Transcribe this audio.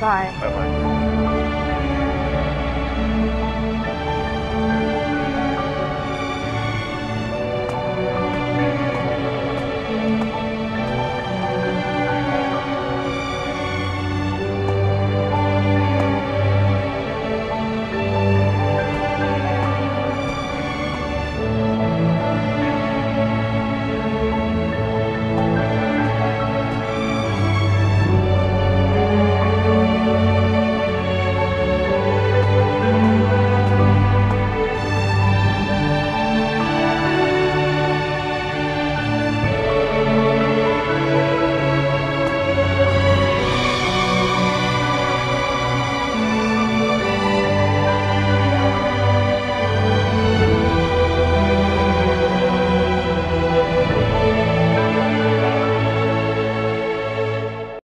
拜。拜